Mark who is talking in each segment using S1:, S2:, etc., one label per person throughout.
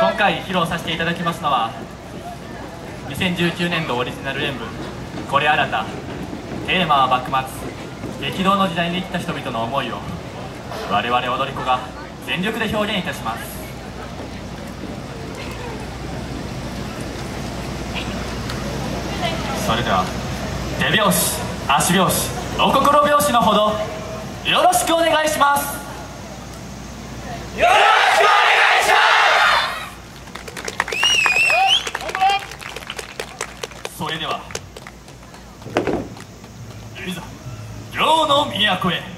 S1: 今回披露させていただきますのは2019年度オリジナル演舞「これ新た」テーマは幕末激動の時代に生きた人々の思いを我々踊り子が全力で表現いたします。それでは手拍子足拍子お心拍子のほどよろしくお願いします
S2: よろしくお願いし
S1: ますそれではいざ京の都へ。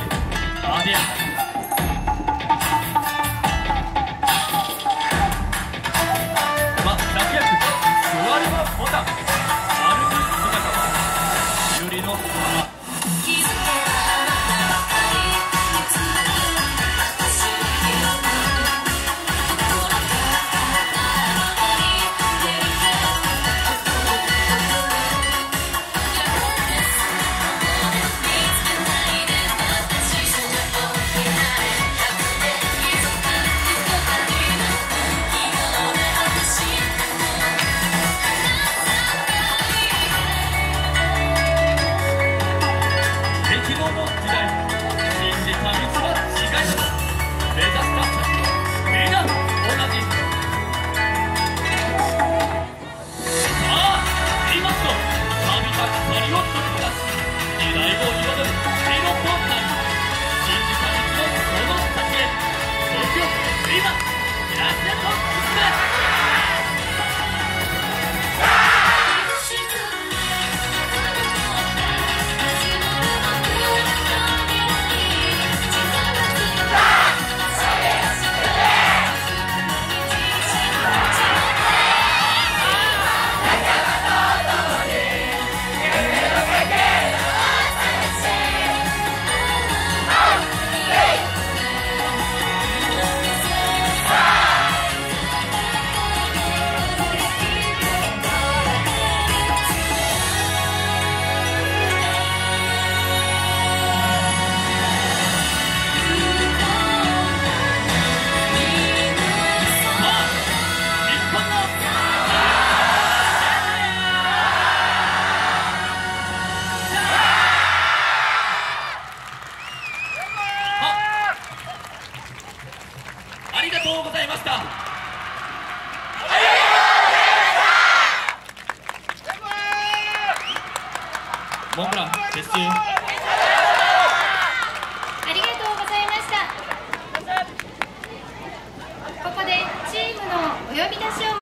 S1: るとうございましたモンブラン撤収あ
S3: りがとうございました。ここでチームのお呼び出しを。